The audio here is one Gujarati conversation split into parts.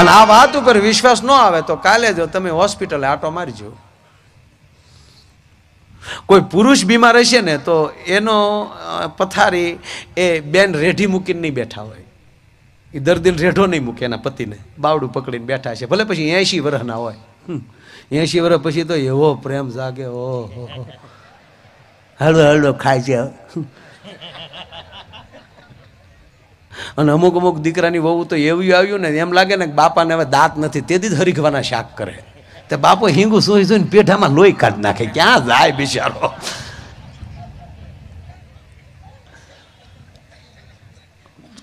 અને આ વાત ઉપર વિશ્વાસ ન આવે તો કાલે જો તમે હોસ્પિટલે આટો મારજો કોઈ પુરુષ બીમાર હશે ને તો એનો પથારી એ બેન રેઢી મૂકીને નહીં બેઠા હોય. એ દર્દીને રેઢો નહીં મૂકે એના પતિને. બાવડું પકડીને બેઠા છે. ભલે પછી એંશી વર્ષના હોય. એંશી વર્ષ પછી તો એવો પ્રેમ જાગે. ઓહો. હળવો હળવો ખાય છે. અને અમુક અમુક દીકરાની વહુ તો એવું આવ્યું ને, એમ લાગે ને કે બાપાને હવે દાંત નથી, તેથી જ હરીખવાના શાક કરે. તે બાપો હિંગુ સોઈ સોઈને પેઢામાં લોહી કાઢી નાખે. ક્યાં જાય બિચારો?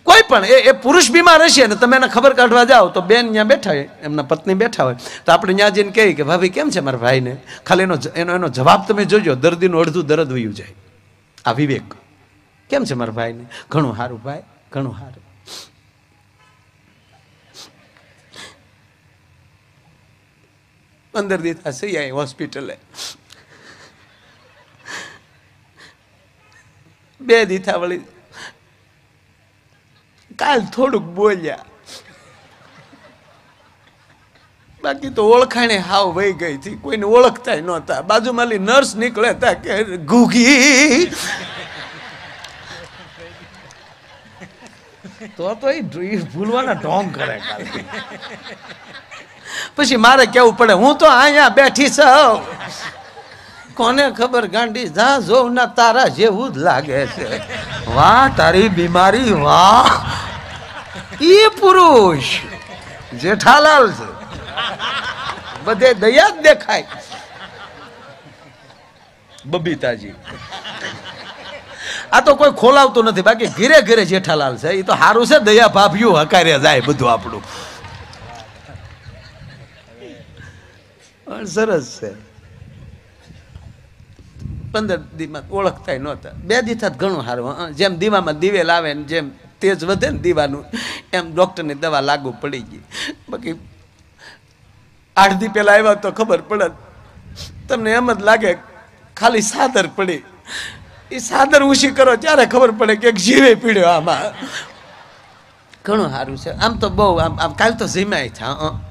કોઈ પણ, એ એ પુરુષ બીમાર હશે ને, તમે એને ખબર કાઢવા જાઓ, તો બેન ત્યાં બેઠા હોય, એમના પત્ની બેઠા હોય. તો આપણે ત્યાં જઈને કહીએ કે, ભાભી, કેમ છે મારા ભાઈને? ખાલી એનો એનો એનો જવાબ તમે જોજો, દર્દીનું અડધું દર્દ વયું જાય. આ વિવેક. કેમ છે મારા ભાઈને? ઘણું સારું, ભાઈ, ઘણું સારું. પંદર દી થશે અહીં હોસ્પિટલે. બે દીથા વળી કાલ થોડુંક બોલ્યા. બાકી તો ઓળખાણે હાવ વહી ગઈ હતી, કોઈને ઓળખતા નહોતા. બાજુમાં નર્સ નીકળે તા કે ઘૂઘી તો તો એ ભૂલવાના ઢોંગ કરે પછી મારે કેવું પડે? હું તો અહીંયા બેઠી છું. કોને ખબર ગાંડી જા જોઉં ના તારા જેવું જ લાગે છે. વાહ તારી બીમારી વાહ. ઈ પુરુષ જેઠાલાલ છે. બધે દયા જ દેખાય. બબીતાજી. આ તો કોઈ ખોલાવતું નથી. બાકી ઘીરે ઘીરે જેઠાલાલ છે. એ તો સારું છે. દયા ભાભ્યું હકારે જાય બધું આપણું. સરસ છે. પંદર દીમાં ઓળખતા નહોતા. બે દીથા ઘણું સારું. જેમ દીવામાં દીવે લાવે ને જેમ તેજ વધે ને દીવાનું, એમ ડૉક્ટરની દવા લાગુ પડી ગઈ. બાકી આઠ દી પહેલા આવ્યા તો ખબર પડે. તમને એમ જ લાગે ખાલી સાદર પડી. એ સાદર ઉછી કરો ત્યારે ખબર પડે કે જીવે પીડ્યો આમાં. ઘણું સારું છે. આમ તો બહુ, આમ આમ કાલ તો જીમાય છે હં.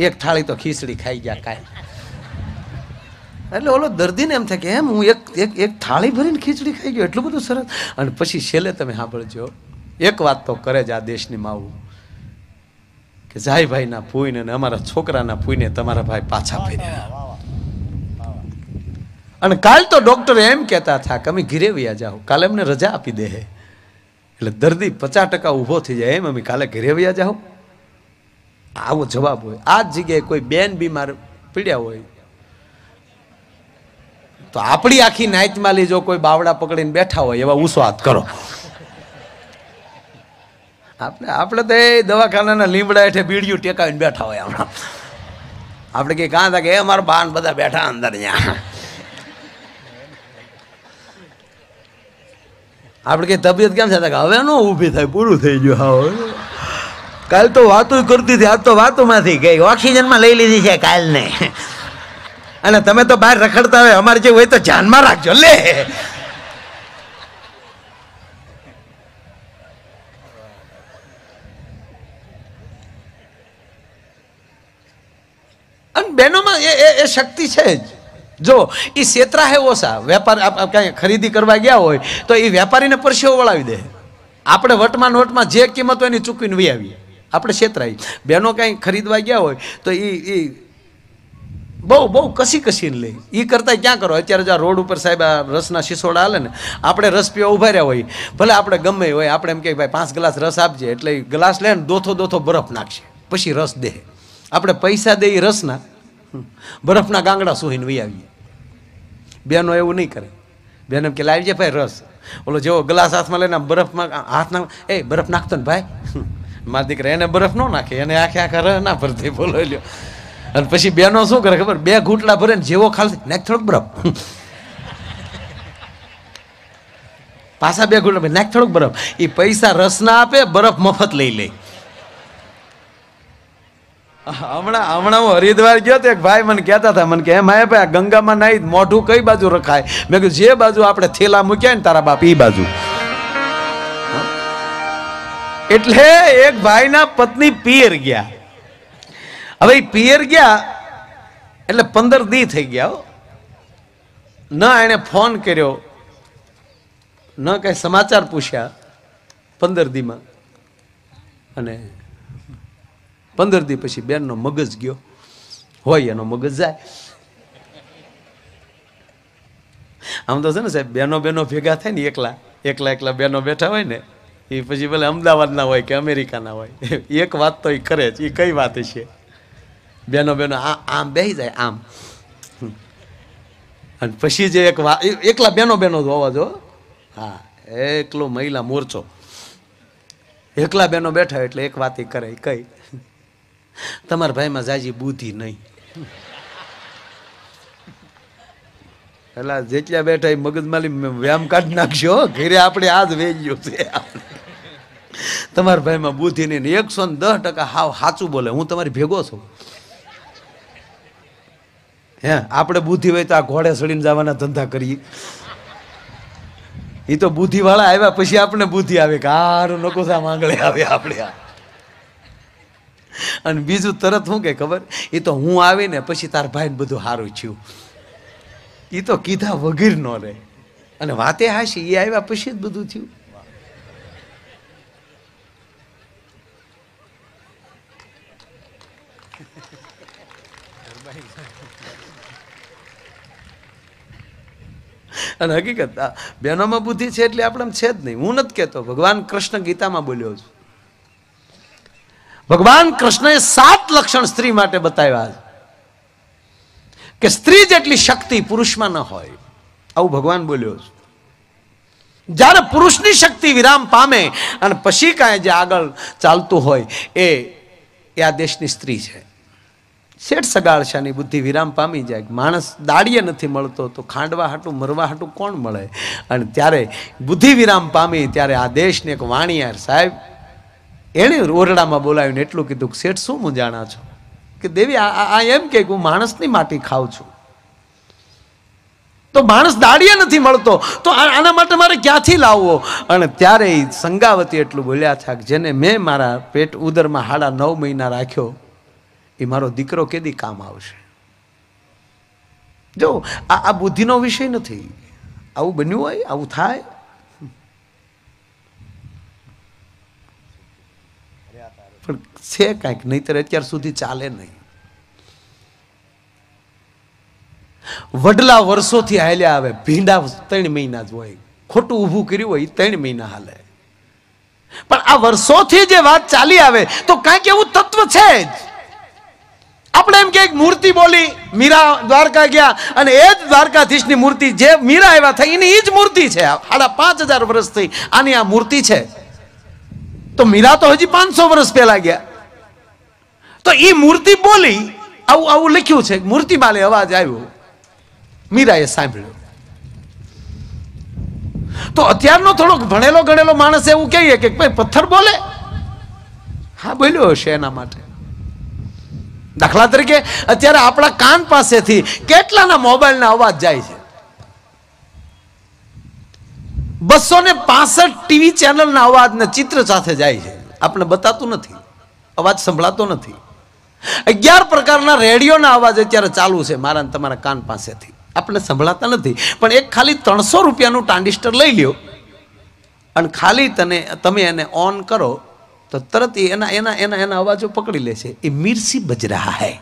એક થાળી તો ખીચડી ખાઈ ગયા કાલ એટલે ઓલો દર્દીને એમ થાય કે એમ હું એક એક એક થાળી ભરીને ખીચડી ખાઈ ગયો એટલું બધું સરસ. અને પછી છેલ્લે તમે સાંભળજો એક વાત તો કરે જ આ દેશની માવું. કે જાય ભાઈના પૂઈને અને અમારા છોકરાના ફૂઈને તમારા ભાઈ પાછા ફેર્યા. અને કાલ તો ડોક્ટર એમ કહેતા હતા કે અમે ઘીરે વ્યા જાઓ કાલે અમને રજા આપી દે એટલે દર્દી પચાસ ટકા ઊભો થઈ જાય એમ અમે કાલે ઘીરે વ્યા જાઓ આવો જવાબ હોય. આ જ જગ્યાએ કોઈ બેન બીમાર પીડ્યા હોય, તો આપણી આખી નાચમાં લીજો કોઈ બાવડા પકડીને બેઠા હોય, એવા ઉસો હાથ કરો. આપણે આપણે તો એ દવાખાનાના લીમડા હેઠે બીડિયું ટેકાવીને બેઠા હોય આપણા આપણે કે કાં હતા કે, એ મારા બાન બધા બેઠા અંદર ત્યાં આપણે કે તબિયત કેમ છે? કે હવે નો ઊભી થાય, પૂરું થઈ ગયું. હા કાલ તો વાતો કરતી હતી, આજ તો વાતોમાંથી ગઈ. ઓક્સિજનમાં લઈ લીધી છે કાલને. અને તમે તો બહાર રખડતા હોય, અમારે જે હોય તો ધ્યાનમાં રાખજો. લે. અને બહેનોમાં એ એ- શક્તિ છે જ. જો એ સેતરા હે ઓછા. વેપાર કાંઈ ખરીદી કરવા ગયા હોય, તો એ વેપારીને પરસેવો વળાવી દે. આપણે વટમાં નોટમાં જે કિંમત હોય એની ચૂકવીને વી આવીએ. આપણે છેતરાઈ બહેનો કાંઈ ખરીદવા ગયા હોય તો એ એ બહુ બહુ કસી કસીને લે. એ કરતાં ક્યાં કરો? અત્યારે જો આ રોડ ઉપર સાહેબ આ રસના શિસોડા હાલે ને, આપણે રસ પીવા ઊભા રહ્યા હોય. ભલે આપણે ગમે હોય, આપણે એમ કે ભાઈ પાંચ ગ્લાસ રસ આપજે, એટલે ગ્લાસ લે ને દોથો દોથો બરફ નાખશે. પછી રસ દે. આપણે પૈસા દે એ રસના. બરફના ગાંગડા સુહીને વહી આવીએ. બેનો એવું નહીં કરે. બેન એમ કે જાય ભાઈ રસ. ઓલો જેવો ગ્લાસ હાથમાં લઈને બરફમાં, હાથના, એ બરફ નાખતો ને ભાઈ. મારા દીકરા એને બરફ ન નાખે, એને આખે આખા રસ ના ભરતી, બોલો લ્યો. અને પછી બેનો શું કરે ખબર? બે ઘૂંટલા ભરે ને જેવો ખાલી નાખ થોડોક બરફ. પાછા બે ઘૂંટલા નાખ થોડોક બરફ. એ પૈસા રસ ના આપે, બરફ મફત લઈ લે. હમણાં હમણાં હું હરિદ્વાર ગયો તો એક ભાઈ મને કહેતા હતા, મને કે એમ આય ભાઈ ગંગામાં નાહી, મોઢું કઈ બાજુ રખાય? મેં કીધું, જે બાજુ આપણે થેલા મૂક્યા ને તારા બાપ એ બાજુ. એટલે એક ભાઈના પત્ની પિયર ગયા. હવે પિયર ગયા એટલે પંદર દી થઈ ગયા. ન એણે ફોન કર્યો, ન કઈ સમાચાર પૂછ્યા પંદર દીમાં. અને પંદર દી પછી બેનનો મગજ ગયો. હોય એનો મગજ જાય. આમ તો છે ને સાહેબ, બેનો બેનો ભેગા થાય ને એકલા એકલા એકલા બેનો બેઠા હોય ને એ પછી ભલે અમદાવાદના હોય કે અમેરિકાના હોય. એક વાત તો એ કરે જ. એ કઈ વાત છે? બેનો બેનો, આ આમ બે જાય આમ. અને પછી જે એક વાત એકલા બેનો બેનો જ હોવા જો. હા, એકલો મહિલા મોરચો. એકલા બેનો બેઠા એટલે એક વાત એ કરે કઈ. તમારા ભાઈમાં જાજી બુદ્ધિ નહીં. એટલે જેટલા બેઠા એ મગજમાલી વ્યાયામ કાઢી નાખશો ઘેરે આપણે આ જ વેલ્યું છે. તમારા ભાઈમાં બુદ્ધિ નહીં એકસો ને દસ ટકા હાવ સાચું બોલે. હું તમારી ભેગો છું. હે, આપણે બુદ્ધિ હોય તો આ ઘોડે સડીને જવાના ધંધા કરીએ. એ તો બુદ્ધિવાળા આવ્યા પછી આપણને બુદ્ધિ આવે કે હારું નકો સા માંગળે આવે આપણે આ. અને બીજું તરત શું કે ખબર? એ તો હું આવીને પછી તાર ભાઈને બધું સારું થયું. એ તો કીધા વગર નો રહે. અને વાતે હાશી એ આવ્યા પછી જ બધું થયું. અને હકીકત બહેનોમાં બુદ્ધિ છે એટલે આપણે છે જ નહીં. હું નથી કહેતો, ભગવાન કૃષ્ણ ગીતામાં બોલ્યો છું. ભગવાન કૃષ્ણએ સાત લક્ષણ સ્ત્રી માટે બતાવ્યા કે સ્ત્રી જેટલી શક્તિ પુરુષમાં ન હોય, આવું ભગવાન બોલ્યો છે. જ્યારે પુરુષની શક્તિ વિરામ પામે અને પછી કાંઈ જે આગળ ચાલતું હોય એ આ દેશની સ્ત્રી છે. શેઠ સગાળશાની બુદ્ધિ વિરામ પામી જાય માણસ દાડીએ નથી મળતો તો ખાંડવા હાટું, મરવા હાટું કોણ મળે? અને ત્યારે બુદ્ધિ વિરામ પામી ત્યારે આ દેશને એક વાણિયાર સાહેબ એણે ઓરડામાં બોલાવીને એટલું કીધું કે શેઠ શું મૂંઝાણા છો? કે દેવી, આ એમ કે હું માણસની માટી ખાઉં છું. તો માણસ દાડીએ નથી મળતો, તો આના માટે મારે ક્યાંથી લાવવો? અને ત્યારે સંગાવતી એટલું બોલ્યા હતા કે જેને મેં મારા પેટ ઉદરમાં હાડા નવ મહિના રાખ્યો એ મારો દીકરો કેદી કામ આવશે? જો, આ બુદ્ધિનો વિષય નથી. આવું બન્યું હોય, આવું થાય. પણ છે કાંઈક, નહીતર અત્યાર સુધી ચાલે નહીં. વડલા વર્ષોથી હાલ્યા આવે, ભીંડા ત્રણ મહિના જ હોય. ખોટું ઊભું કર્યું હોય ત્રણ મહિના હાલે. પણ આ વર્ષોથી જે વાત ચાલી આવે, તો કાંઈક એવું તત્વ છે જ. આપણે એમ કે મૂર્તિ બોલી મીરા દ્વારકા ગયા અને એ જ દ્વારકાધીશની મૂર્તિ જે મીરા આવ્યા થઈ, એની એ જ મૂર્તિ છે. સાડા પાંચ હજાર વર્ષથી આની આ મૂર્તિ છે. તો મીરા તો હજી પાંચસો વર્ષ પહેલા ગયા. તો એ મૂર્તિ બોલી, આવું આવું લખ્યું છે. મૂર્તિ માલે અવાજ આવ્યો. મીરાએ સાંભળ્યો. તો અત્યારનો થોડોક ભણેલો ગણેલો માણસ એવું કહીએ કે, ભાઈ, પથ્થર બોલે? હા, બોલ્યો હશે એના માટે. દાખલા તરીકે, અત્યારે આપણા કાન પાસેથી કેટલાના મોબાઈલના અવાજ જાય છે? બસો ને પાસઠ ટીવી ચેનલના અવાજને ચિત્ર સાથે જાય છે. આપણે બતાતું નથી. અવાજ સંભળાતો નથી. અગિયાર પ્રકારના રેડિયોના અવાજ અત્યારે ચાલુ છે મારા તમારા કાન પાસેથી. આપણે સંભળાતા નથી. પણ એક ખાલી ત્રણસો રૂપિયાનું ટ્રાન્ઝિસ્ટર લઈ લ્યો. અને ખાલી તને, તમે એને ઓન કરો. તો તરત એ એના એના એના એના અવાજો પકડી લે છે. એ મિર્સી બજ રહા હૈ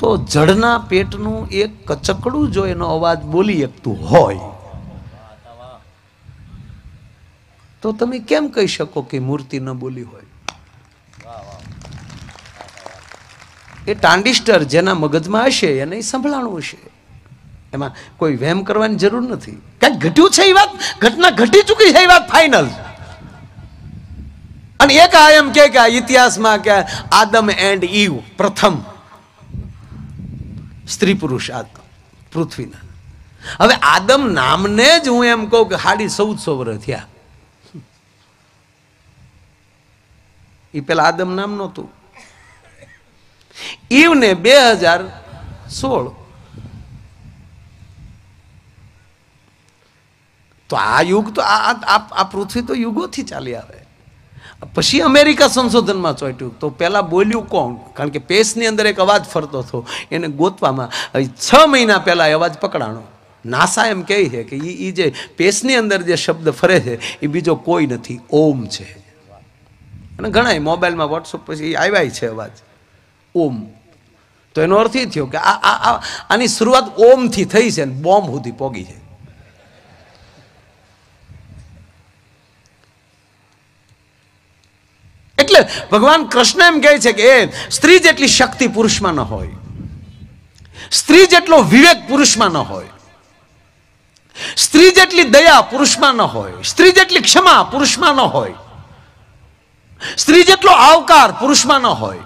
તો જડના પેટનું એક કચકડું જો એનો અવાજ બોલી શકતું હોય, તો તમે કેમ કહી શકો કે મૂર્તિ ન બોલી હોય? એ ટાંડિસ્ટર જેના મગજમાં હશે, એને સંભળાણું હશે. એમાં કોઈ વહેમ કરવાની જરૂર નથી. કાંઈક ઘટ્યું છે એ વાત? ઘટના ઘટી ચૂકી છે એ વાત ફાઇનલ અને એક આ એમ કે આ ઇતિહાસમાં કે આદમ એન્ડ ઈવ પ્રથમ સ્ત્રી પુરુષ આ પૃથ્વીના. હવે આદમ નામને જ હું એમ કહું કે હાડી ચૌદસો વર્ષ થયા. એ પેલા આદમ નામ નહોતું. ઈવને બે હજાર સોળ. તો આ યુગ તો આ પૃથ્વી તો યુગોથી ચાલી આવે. પછી અમેરિકા સંશોધનમાં ચોંટ્યું. તો પહેલાં બોલ્યું કોણ? કારણ કે પેસની અંદર એક અવાજ ફરતો હતો. એને ગોતવામાં છ મહિના પહેલાં અવાજ પકડાણો. નાસા એમ કહે છે કે એ જે પેસની અંદર જે શબ્દ ફરે છે એ બીજો કોઈ નથી. ઓમ છે. અને ઘણા મોબાઈલમાં વોટ્સઅપ પછી આવ્યા છે અવાજ. ઓમ. તો એનો અર્થ એ થયો કે આ આની શરૂઆત ઓમથી થઈ છે ને બોમ્બ સુધી પોગી છે. એટલે ભગવાન કૃષ્ણ એમ કહે છે કે સ્ત્રી જેટલી શક્તિ પુરુષમાં ન હોય, સ્ત્રી જેટલો વિવેક પુરુષમાં ન હોય, સ્ત્રી જેટલી દયા પુરુષમાં ન હોય, સ્ત્રી જેટલી ક્ષમા પુરુષમાં ન હોય, સ્ત્રી જેટલો આવકાર પુરુષમાં ન હોય.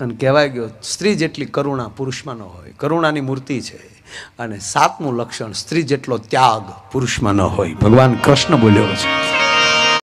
અને કહેવાય ગયો, સ્ત્રી જેટલી કરુણા પુરુષમાં ન હોય, કરુણાની મૂર્તિ છે. અને સાતમું લક્ષણ, સ્ત્રી જેટલો ત્યાગ પુરુષમાં ન હોય. ભગવાન કૃષ્ણ બોલ્યો છે.